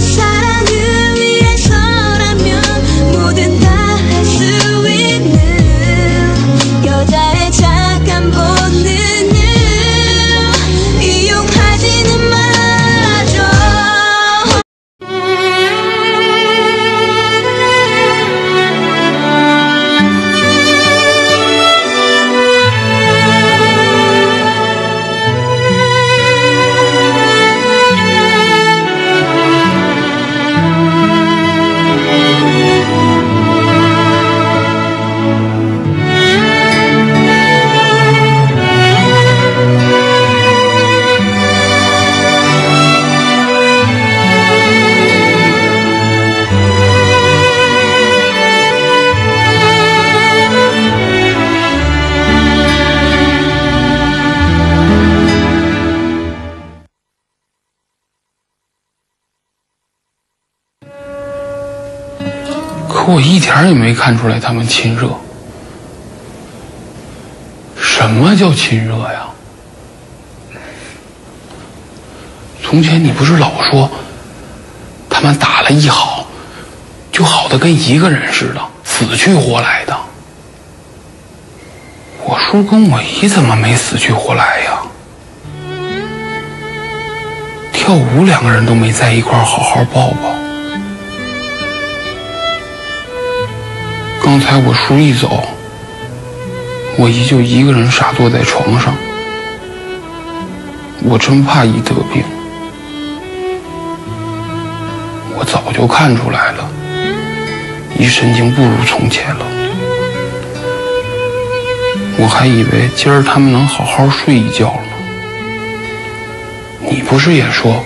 Chá 点也没看出来他们亲热。什么叫亲热呀？从前你不是老说，他们打了一好，就好的跟一个人似的，死去活来的。我叔跟我姨怎么没死去活来呀？跳舞两个人都没在一块好好抱抱。刚才我叔一走，我姨就一个人傻坐在床上。我真怕姨得病，我早就看出来了，姨神经不如从前了。我还以为今儿他们能好好睡一觉呢。你不是也说，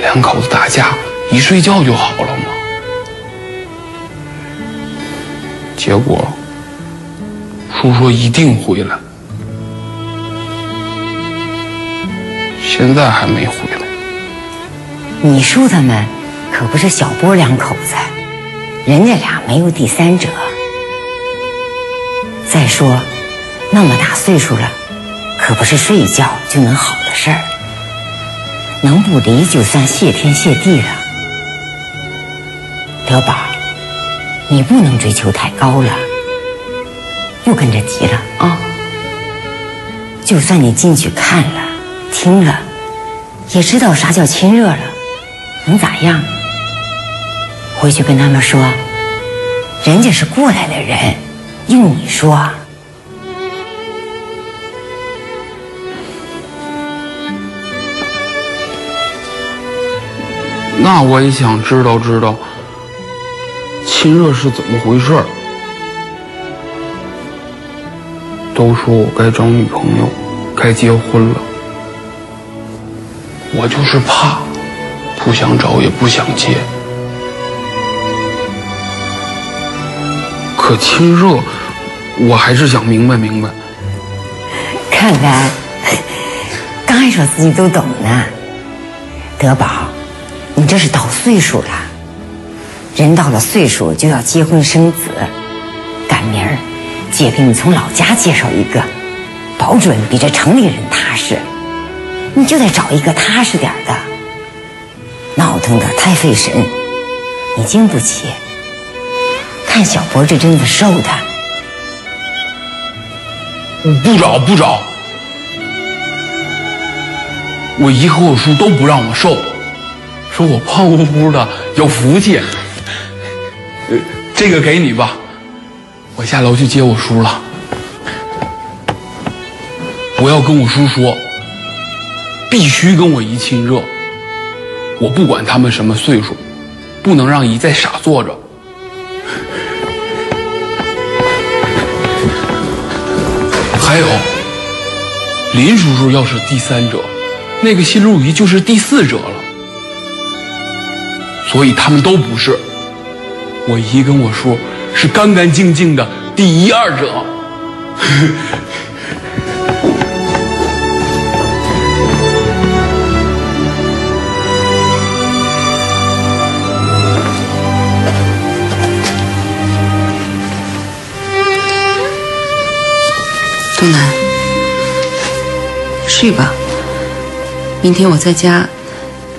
两口子打架一睡觉就好了吗？结果，叔说一定回来，现在还没回来。你叔他们可不是小波两口子，人家俩没有第三者。再说，那么大岁数了，可不是睡一觉就能好的事儿。能不离就算谢天谢地了。德宝，你不能追求太高了，又跟着急了啊！就算你进去看了、听了，也知道啥叫亲热了，能咋样？回去跟他们说，人家是过来的人，用你说。那我也想知道知道，亲热是怎么回事。都说我该找女朋友，该结婚了，我就是怕，不想找也不想结。可亲热，我还是想明白明白。看看，刚还说自己都懂呢。德宝，你这是到岁数了，人到了岁数就要结婚生子。赶明儿，姐给你从老家介绍一个，保准比这城里人踏实。你就得找一个踏实点的，闹腾的太费神，你经不起。看小博这阵子瘦的，不找不找，我姨和我叔都不让我瘦，说我胖乎乎的有福气。这个给你吧，我下楼去接我叔了。我要跟我叔说，必须跟我姨亲热。我不管他们什么岁数，不能让姨再傻坐着。还有，林叔叔要是第三者，那个新陆仪就是第四者了。所以他们都不是。我姨跟我说是干干净净的第一二者。东南，睡吧。明天我在家，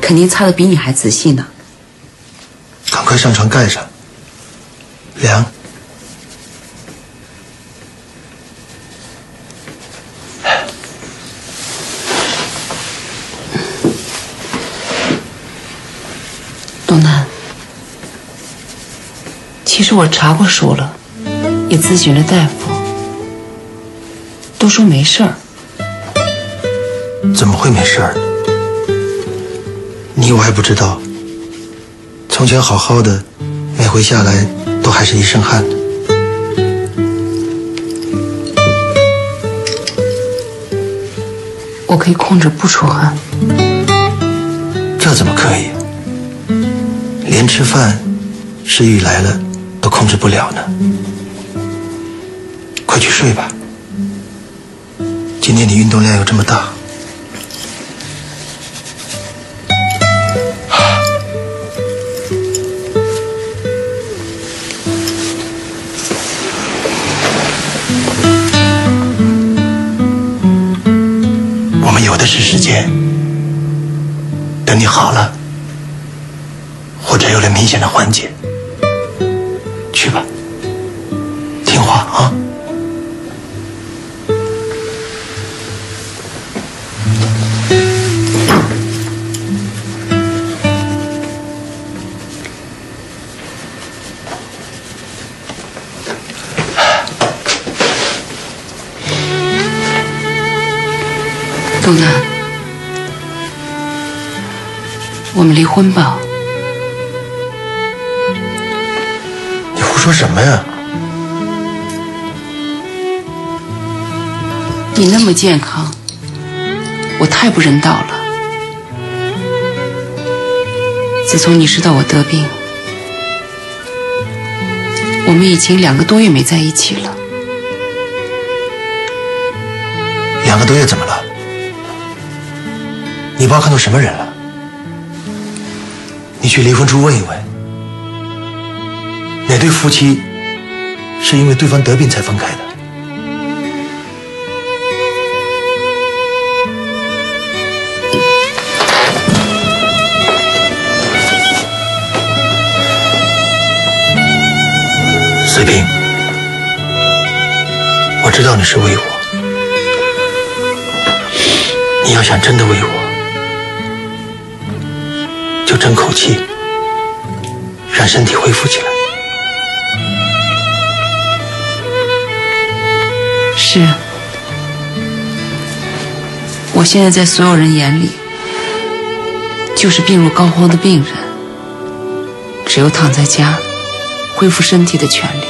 肯定擦的比你还仔细呢。赶快上床盖上，凉。东南，其实我查过书了，也咨询了大夫，都说没事儿。怎么会没事儿？你我还不知道，从前好好的，每回下来都还是一身汗的。我可以控制不出汗。这怎么可以？连吃饭，食欲来了都控制不了呢。快去睡吧。今天你运动量又这么大。是时间。等你好了，或者有了明显的缓解，去吧，婚吧。你胡说什么呀？你那么健康，我太不人道了。自从你知道我得病，我们已经两个多月没在一起了。两个多月怎么了？你爸看到什么人了？你去离婚处问一问，哪对夫妻是因为对方得病才分开的？随平，我知道你是为我。你要想真的为我，争口气，让身体恢复起来。是，我现在在所有人眼里就是病入膏肓的病人，只有躺在家恢复身体的权利。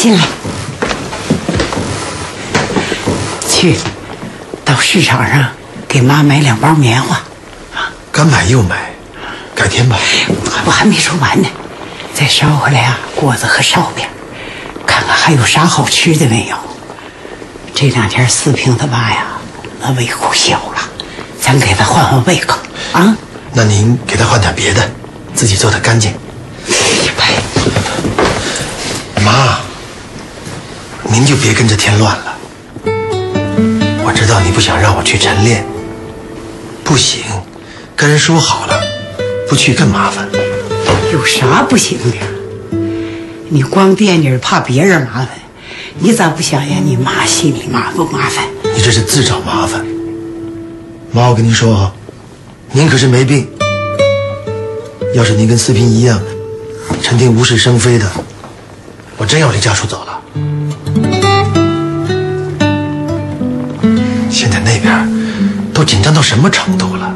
进来，去到市场上给妈买两包棉花。该买又买，改天吧。我还没说完呢，再捎回来啊果子和烧饼，看看还有啥好吃的没有。这两天四平他爸呀，那胃口小了，咱给他换换胃口啊。那您给他换点别的，自己做的干净。哎妈，您就别跟着添乱了。我知道你不想让我去晨练，不行，跟人说好了，不去更麻烦。有啥不行的？你光惦记着怕别人麻烦，你咋不想想你妈心里麻不麻烦？你这是自找麻烦。妈，我跟您说啊，您可是没病。要是您跟四平一样，成天无事生非的，我真要离家出走了。都紧张到什么程度了？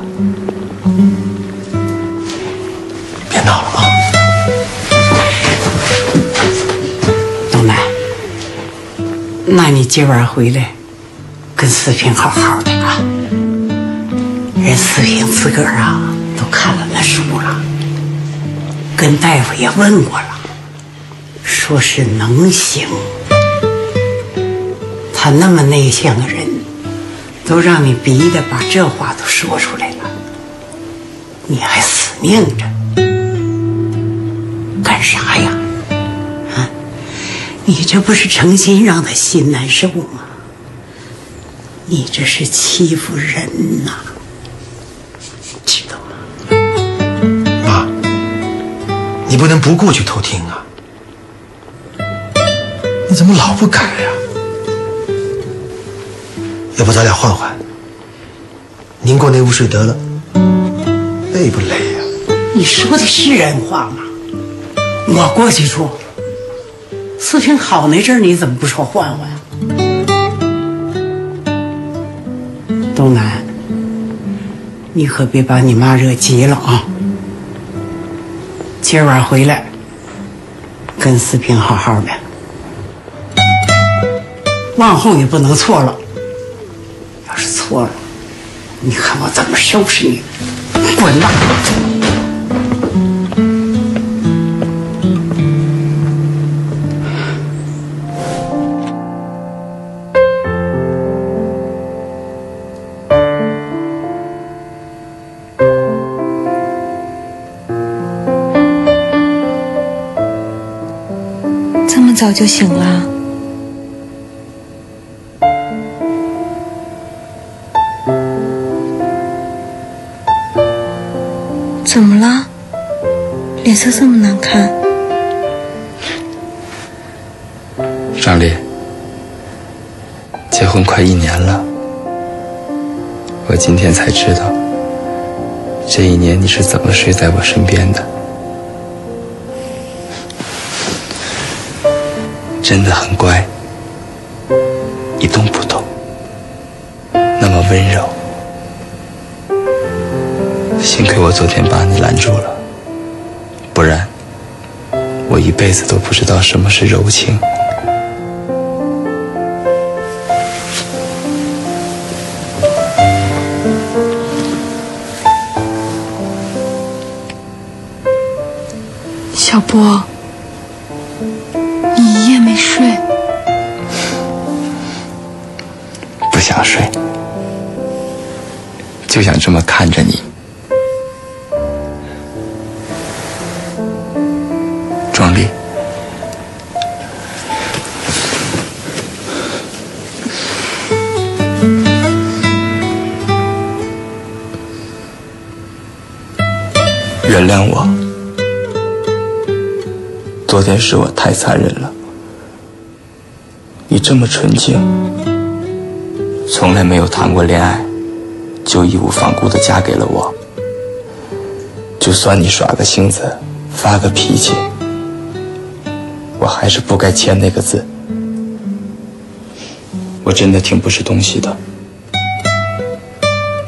别闹了啊！东南，那你今晚回来跟四平好好的啊。人四平自个儿啊都看了那书了，跟大夫也问过了，说是能行。他那么内向的人，都让你逼的把这话都说出来了，你还死命着，干啥呀？啊，你这不是成心让他心难受吗？你这是欺负人呐，知道吗？妈，你不能不顾去偷听啊！你怎么老不改呀、要不咱俩换换？您过那屋睡得了，累不累呀、你说的是人话吗？我过去住，四平好那阵儿，你怎么不说换换？东南，你可别把你妈惹急了啊！今晚回来，跟四平好好的，往后也不能错了。错了，你看我怎么收拾你！滚吧！这么早就醒了？快一年了，我今天才知道，这一年你是怎么睡在我身边的，真的很乖，一动不动，那么温柔。幸亏我昨天把你拦住了，不然我一辈子都不知道什么是柔情。小波，你一夜没睡，不想睡，就想这么看着你。昨天是我太残忍了。你这么纯净。从来没有谈过恋爱，就义无反顾地嫁给了我。就算你耍个性子，发个脾气，我还是不该签那个字。我真的挺不是东西的。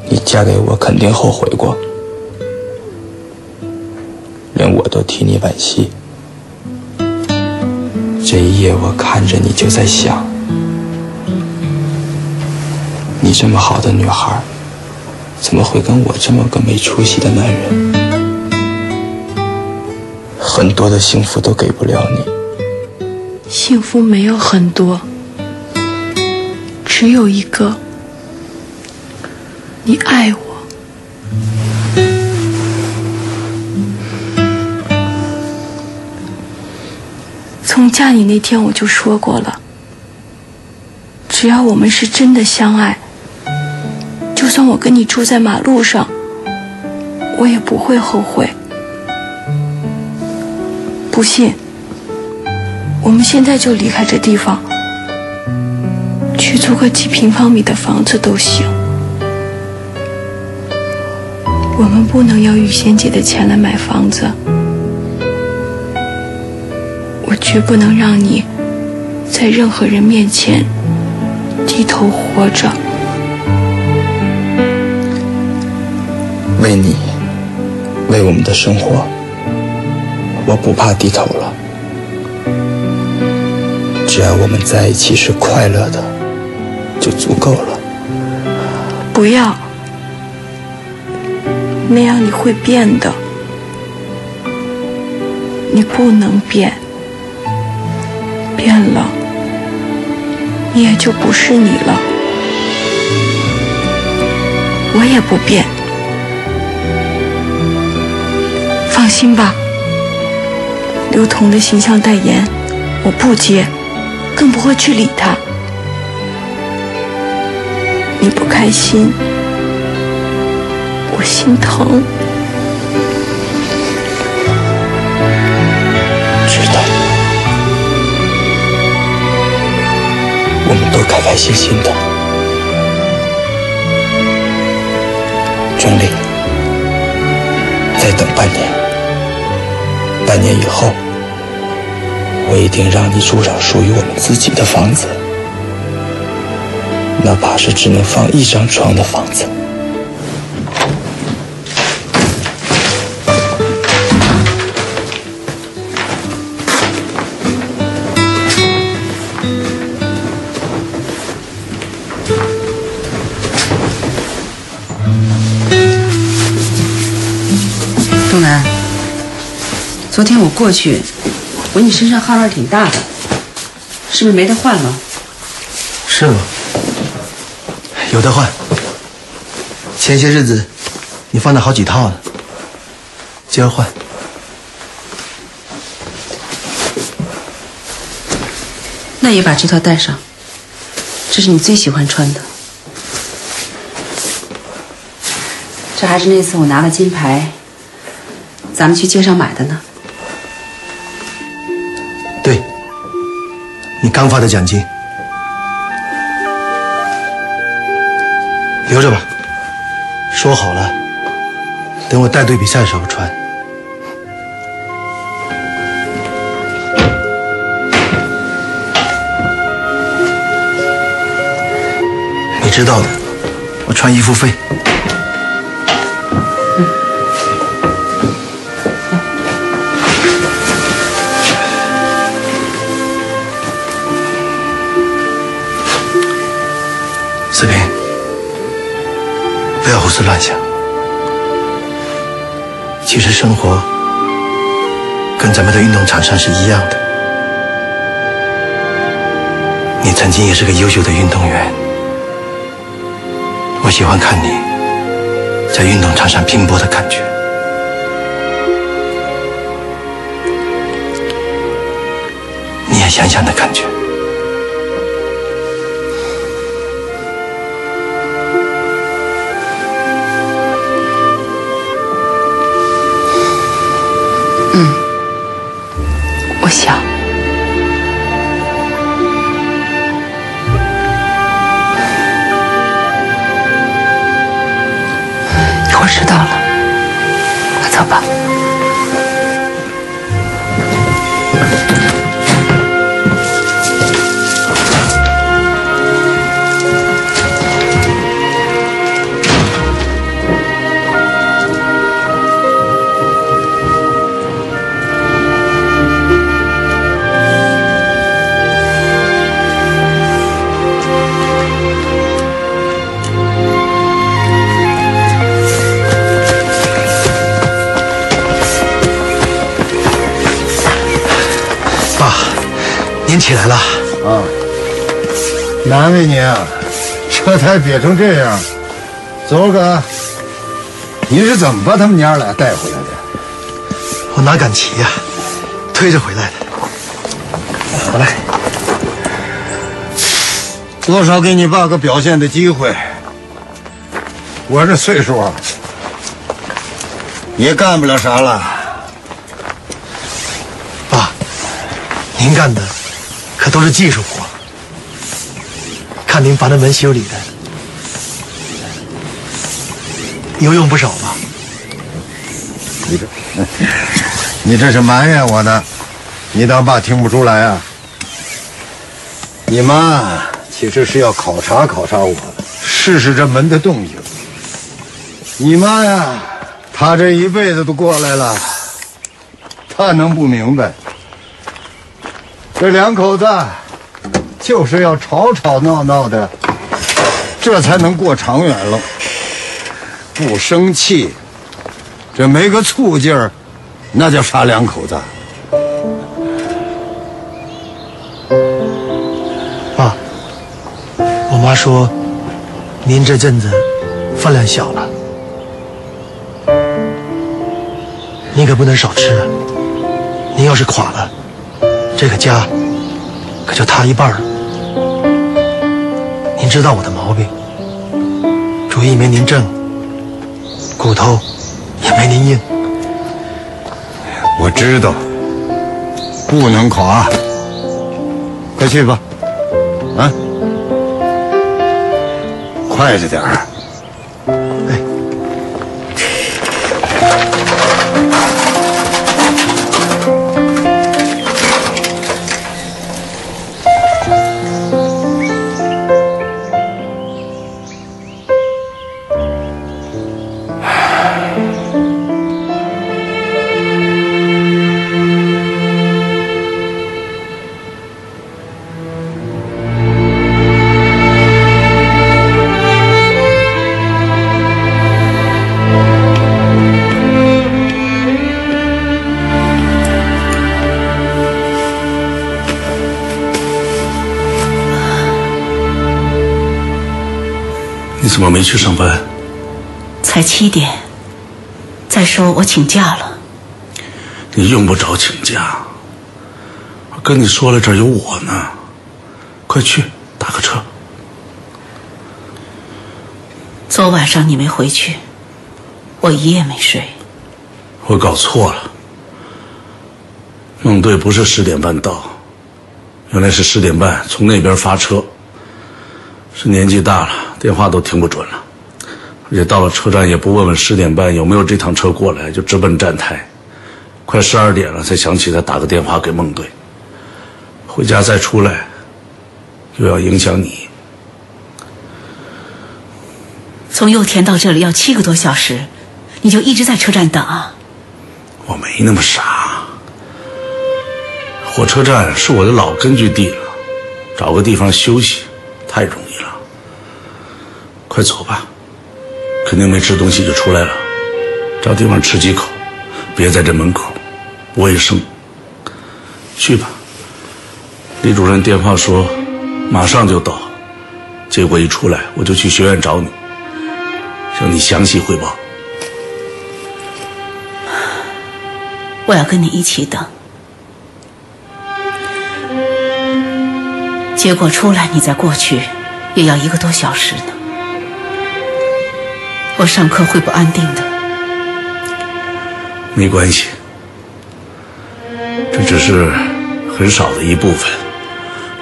你嫁给我肯定后悔过，连我都替你惋惜。这一夜我看着你就在想。你这么好的女孩，怎么会跟我这么个没出息的男人？很多的幸福都给不了你，幸福没有很多，只有一个，你爱我。从嫁你那天我就说过了，只要我们是真的相爱，就算我跟你住在马路上，我也不会后悔。不信，我们现在就离开这地方，去租个几平方米的房子都行。我们不能要雨仙姐的钱来买房子，我绝不能让你在任何人面前低头活着。为你，为我们的生活，我不怕低头了。只要我们在一起是快乐的，就足够了。不要，那样你会变的。你不能变，变了，你也就不是你了。我也不变，放心吧，刘同的形象代言，我不接，更不会去理他。你不开心，我心疼。我们都开开心心的。钟丽，再等半年，半年以后，我一定让你住上属于我们自己的房子，哪怕是只能放一张床的房子。东南，昨天我过去，闻你身上汗味挺大的，是不是没得换了？是吗？有得换。前些日子你放了好几套了，今儿换。那也把这套带上，这是你最喜欢穿的。这还是那次我拿了金牌，咱们去街上买的呢。对，你刚发的奖金，留着吧。说好了，等我带队比赛的时候穿。你知道的，我穿衣服费。四平，不要胡思乱想。其实生活跟咱们的运动场上是一样的。你曾经也是个优秀的运动员，我喜欢看你在运动场上拼搏的感觉。你也想想那感觉。起来了。啊，难为你啊，车胎瘪成这样。走哥，你是怎么把他们娘俩带回来的？我哪敢骑呀、推着回来的。我来，多少给你爸个表现的机会。我这岁数啊，也干不了啥了。爸，您干的可都是技术活。看您把那门修理的，有用不少吧？你这，你这是埋怨我呢？你当爸听不出来啊？你妈其实是要考察考察我，试试这门的动静。你妈呀，她这一辈子都过来了，她能不明白？这两口子就是要吵吵闹闹的，这才能过长远喽。不生气，这没个醋劲儿，那叫啥两口子？爸，我妈说，您这阵子分量小了。您可不能少吃啊！您要是垮了，这个家可就塌一半了。您知道我的毛病，主意没您正，骨头也没您硬。我知道，不能垮。快去吧，啊，快着点儿。怎么没去上班？才七点。再说我请假了。你用不着请假。我跟你说了，这儿有我呢。快去打个车。昨晚上你没回去，我一夜没睡。我搞错了。孟队不是十点半到，原来是十点半从那边发车。是年纪大了，电话都听不准了，而且到了车站也不问问十点半有没有这趟车过来，就直奔站台。快十二点了才想起再打个电话给孟队。回家再出来，又要影响你。从右田到这里要七个多小时，你就一直在车站等啊？我没那么傻。火车站是我的老根据地了，找个地方休息太容易了。快走吧，肯定没吃东西就出来了，找地方吃几口，别在这门口，不卫生。去吧，李主任电话说马上就到，结果一出来我就去学院找你，向你详细汇报。我要跟你一起等。结果出来，你再过去，也要一个多小时呢。我上课会不安定的。没关系，这只是很少的一部分，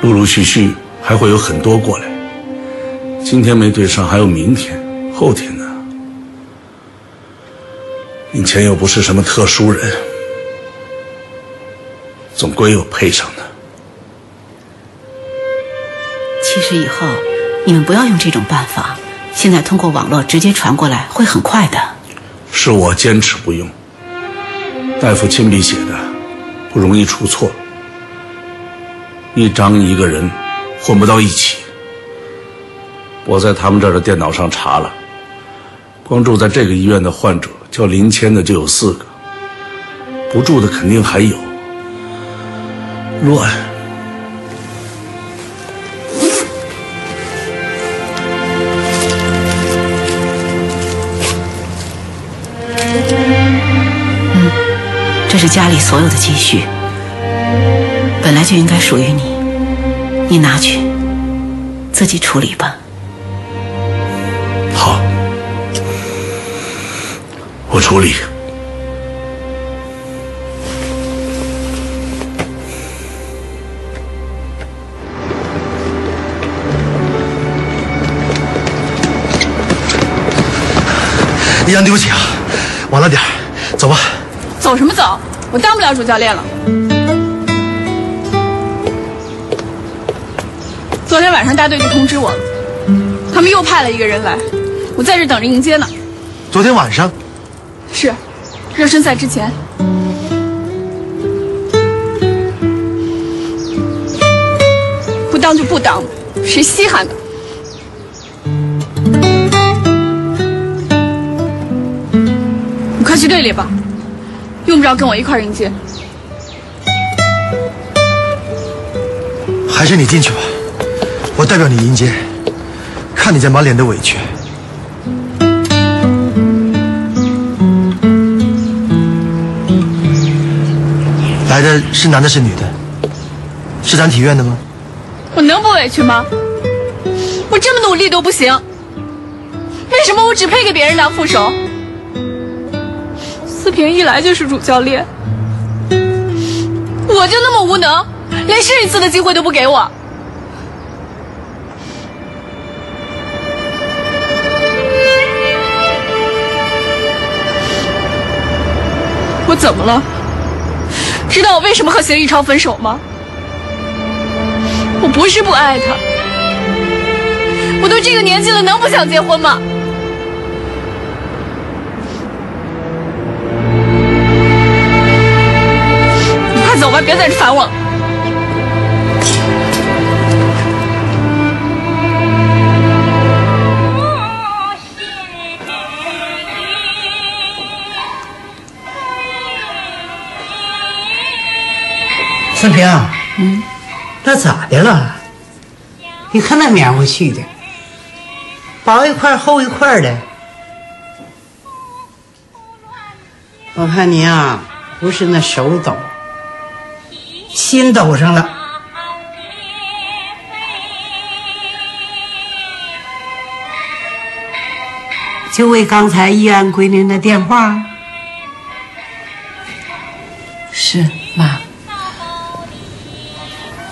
陆陆续续还会有很多过来。今天没对上，还有明天、后天呢。以前又不是什么特殊人，总归有配上的。其实以后你们不要用这种办法，现在通过网络直接传过来会很快的。是我坚持不用，大夫亲笔写的，不容易出错。一张一个人混不到一起。我在他们这儿的电脑上查了，光住在这个医院的患者叫林谦的就有四个，不住的肯定还有。乱。家里所有的积蓄，本来就应该属于你，你拿去，自己处理吧。好，我处理。依然对不起啊，晚了点走吧。走什么走？我当不了主教练了。昨天晚上大队就通知我了，他们又派了一个人来，我在这等着迎接呢。昨天晚上是，热身赛之前。不当就不当，谁稀罕呢？你快去队里吧，用不着跟我一块迎接。还是你进去吧，我代表你迎接，看你这满脸的委屈。来的是男的，是女的？是咱体院的吗？我能不委屈吗？我这么努力都不行，为什么我只配给别人当副手？思平一来就是主教练，我就那么无能，连试一次的机会都不给我。我怎么了？知道我为什么和邢玉超分手吗？我不是不爱他，我都这个年纪了，能不想结婚吗？别在这烦我了。四平，嗯，那咋的了？你看那棉花絮的，薄一块厚一块的。我看你啊，不是那手抖，心抖上了。就为刚才易安闺女那电话。是妈。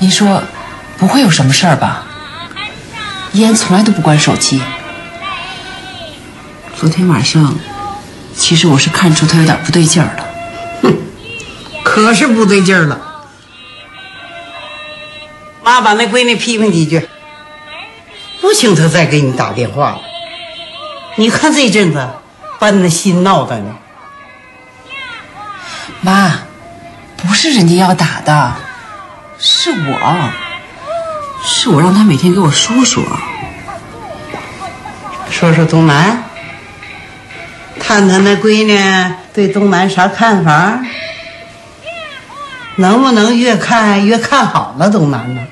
您说不会有什么事儿吧？依安从来都不关手机。昨天晚上，其实我是看出他有点不对劲儿了。哼，可是不对劲儿了。妈把那闺女批评几句，不请她再给你打电话了。你看这阵子把你的心闹的呢。妈，不是人家要打的。是我，是我让他每天给我说说，说说东南，探探那闺女对东南啥看法，能不能越看越看好了东南呢？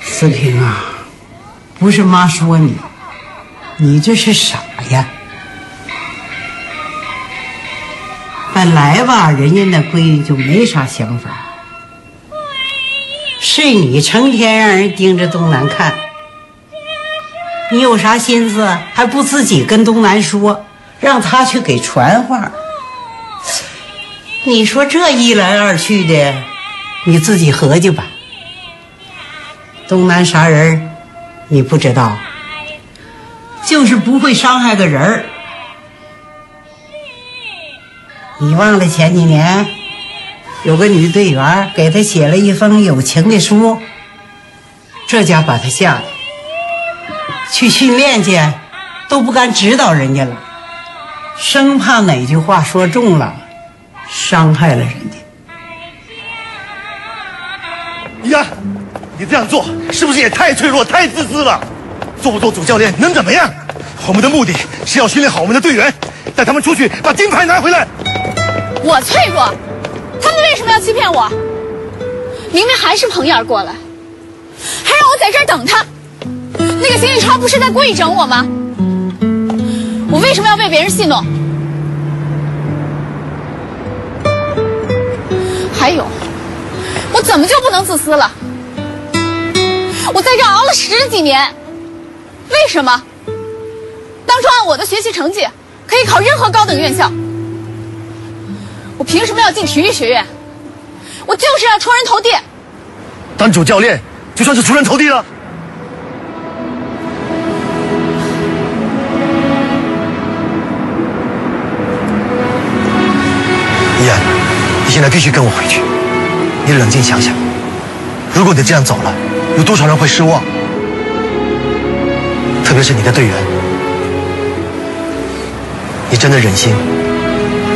思平啊，不是妈说你，你这是傻呀。本来吧，人家那闺女就没啥想法，是你成天让人盯着东南看，你有啥心思还不自己跟东南说，让他去给传话？你说这一来二去的，你自己合计吧。东南啥人你不知道，就是不会伤害个人儿。你忘了前几年有个女队员给他写了一封友情的书，这家把他吓的，去训练去都不敢指导人家了，生怕哪句话说重了，伤害了人家。呀，你这样做是不是也太脆弱、太自私了？做不做主教练能怎么样？我们的目的是要训练好我们的队员，带他们出去把金牌拿回来。我脆弱，他们为什么要欺骗我？明明还是彭燕过来，还让我在这儿等他。那个邢宇超不是在故意整我吗？我为什么要被别人戏弄？还有，我怎么就不能自私了？我在这熬了十几年，为什么？当初按我的学习成绩，可以考任何高等院校。我凭什么要进体育学院？我就是要出人头地。当主教练就算是出人头地了。依然，你现在必须跟我回去。你冷静想想，如果你这样走了，有多少人会失望？特别是你的队员，你真的忍心？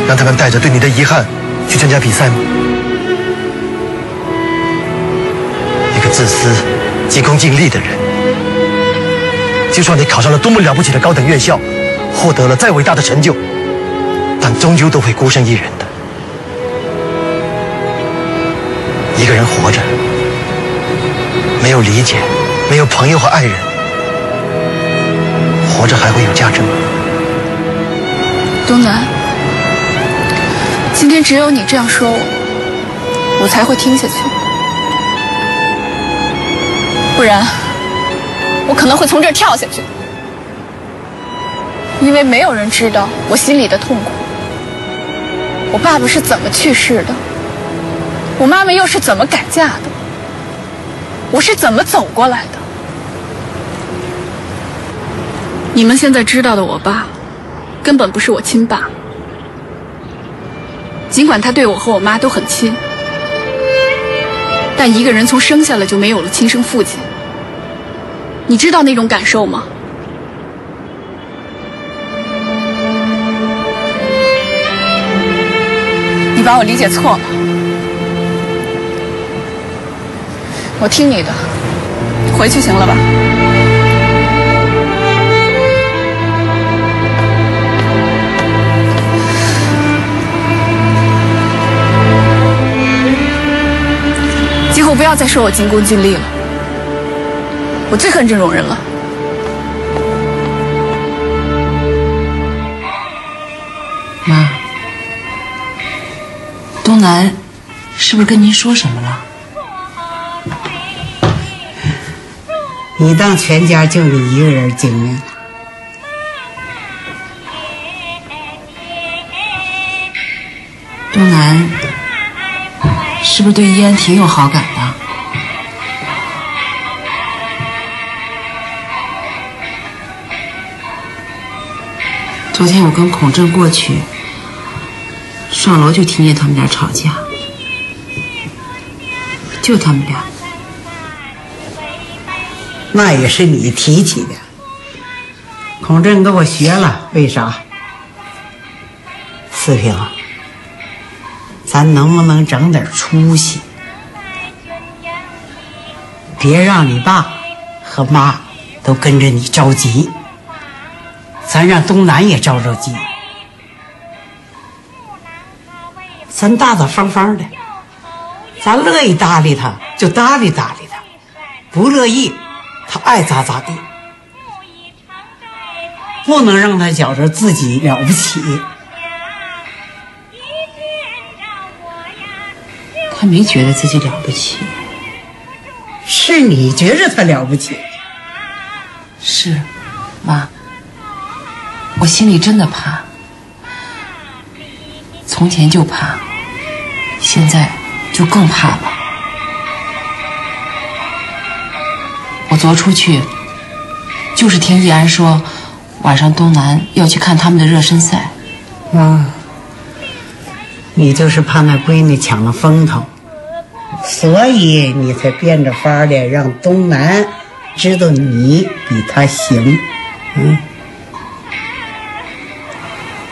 让他们带着对你的遗憾去参加比赛吗？一个自私、急功近利的人，就算你考上了多么了不起的高等院校，获得了再伟大的成就，但终究都会孤身一人的。一个人活着，没有理解，没有朋友和爱人，活着还会有价值吗？东南，今天只有你这样说我，我才会听下去，不然我可能会从这儿跳下去，因为没有人知道我心里的痛苦。我爸爸是怎么去世的？我妈妈又是怎么改嫁的？我是怎么走过来的？你们现在知道的我爸，根本不是我亲爸。尽管他对我和我妈都很亲，但一个人从生下来就没有了亲生父亲，你知道那种感受吗？你把我理解错了，我听你的，回去行了吧？今后不要再说我尽功尽力了，我最恨这种人了。妈，东南是不是跟您说什么了？你当全家就你一个人精明？东南是不是对依安挺有好感的？昨天我跟孔正过去，上楼就听见他们俩吵架，就他们俩。那也是你提起的。孔振给我学了，为啥？四平，咱能不能整点出息？别让你爸和妈都跟着你着急，咱让东南也着着急。咱大大方方的，咱乐意搭理他就搭理搭理他，不乐意他爱咋咋地，不能让他觉着自己了不起。他没觉得自己了不起，是你觉着他了不起。是，妈，我心里真的怕，从前就怕，现在就更怕了。昨出去，就是听易安说，晚上东南要去看他们的热身赛。啊，你就是怕那闺女抢了风头，所以你才变着法儿的让东南知道你比他行。嗯，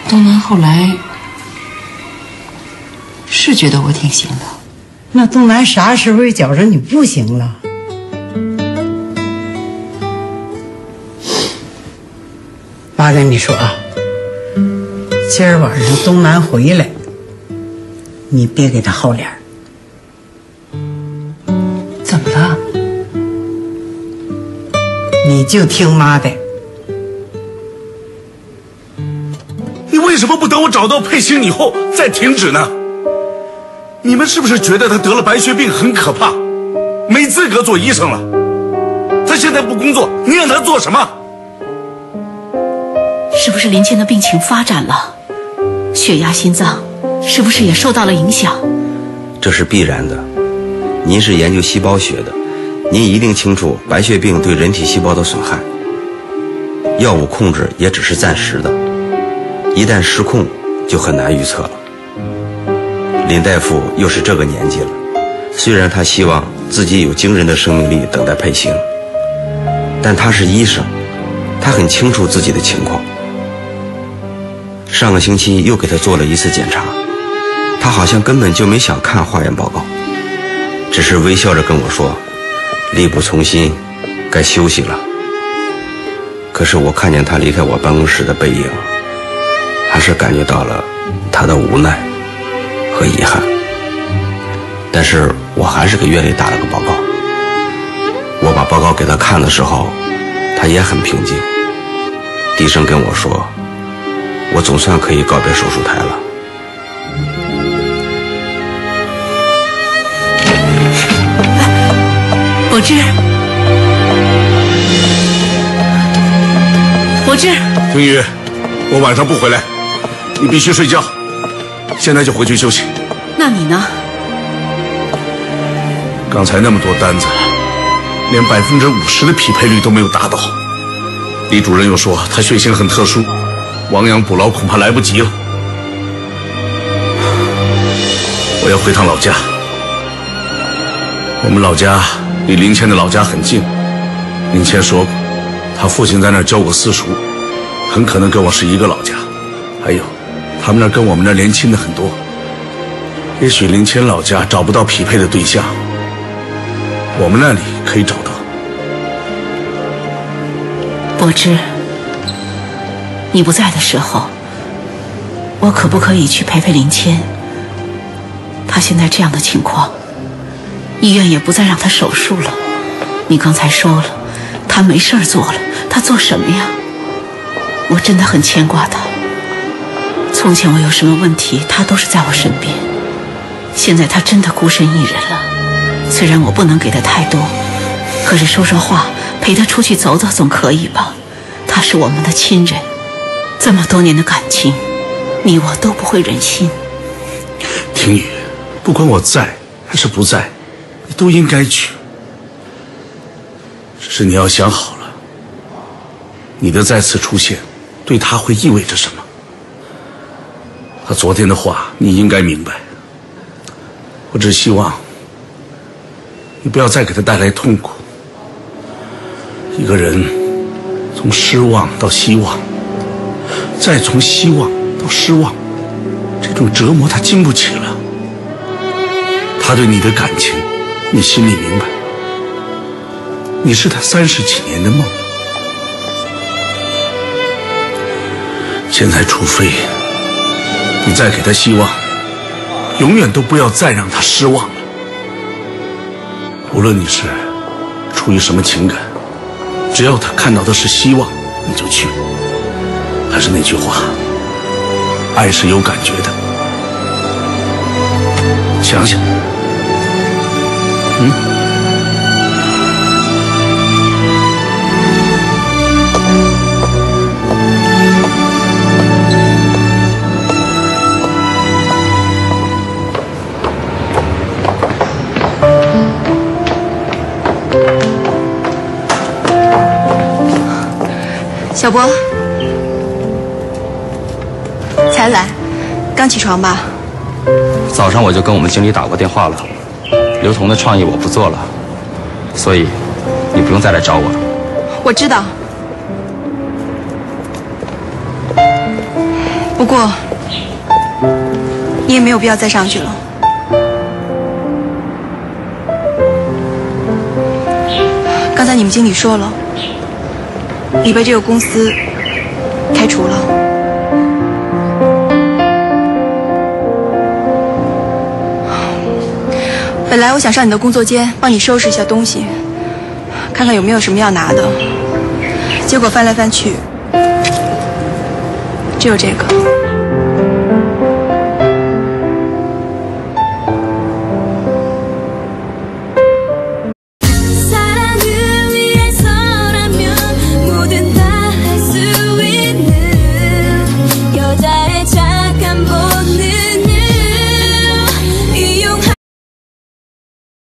东南后来是觉得我挺行的，那东南啥时候觉着你不行了？妈跟你说啊，今儿晚上东南回来，你别给他好脸。怎么了？你就听妈的。你为什么不等我找到佩欣以后再停止呢？你们是不是觉得他得了白血病很可怕，没资格做医生了？他现在不工作，你让他做什么？是不是林倩的病情发展了？血压、心脏是不是也受到了影响？这是必然的。您是研究细胞学的，您一定清楚白血病对人体细胞的损害。药物控制也只是暂时的，一旦失控就很难预测了。林大夫又是这个年纪了，虽然他希望自己有惊人的生命力等待配型，但他是医生，他很清楚自己的情况。上个星期又给他做了一次检查，他好像根本就没想看化验报告，只是微笑着跟我说：“力不从心，该休息了。”可是我看见他离开我办公室的背影，还是感觉到了他的无奈和遗憾。但是我还是给院里打了个报告。我把报告给他看的时候，他也很平静。低声跟我说：“我总算可以告别手术台了。”柏芝，柏芝，丁宇，我晚上不回来，你必须睡觉，现在就回去休息。那你呢？刚才那么多单子，连百分之五十的匹配率都没有达到。李主任又说他血型很特殊，亡羊补牢恐怕来不及了。我要回趟老家，我们老家离林谦的老家很近。林谦说过，他父亲在那儿教过私塾，很可能跟我是一个老家。还有，他们那儿跟我们那儿年轻的很多。也许林谦老家找不到匹配的对象，我们那里可以找到。柏芝，你不在的时候，我可不可以去陪陪林谦？他现在这样的情况，医院也不再让他手术了。你刚才说了，他没事儿做了，他做什么呀？我真的很牵挂他。从前我有什么问题，他都是在我身边。现在他真的孤身一人了。虽然我不能给他太多，可是说说话，陪他出去走走总可以吧？他是我们的亲人，这么多年的感情，你我都不会忍心。婷宇，不管我在还是不在，你都应该去。只是你要想好了，你的再次出现，对他会意味着什么？他昨天的话，你应该明白。我只希望你不要再给他带来痛苦。一个人从失望到希望，再从希望到失望，这种折磨他经不起了。他对你的感情，你心里明白。你是他三十几年的梦。现在，除非你再给他希望，永远都不要再让他失望了。无论你是出于什么情感，只要他看到的是希望，你就去。还是那句话，爱是有感觉的。想想，嗯。小波，才来，刚起床吧？早上我就跟我们经理打过电话了，刘彤的创意我不做了，所以你不用再来找我了。我知道，不过你也没有必要再上去了。刚才你们经理说了。你被这个公司开除了。本来我想上你的工作间帮你收拾一下东西，看看有没有什么要拿的，结果翻来翻去，只有这个。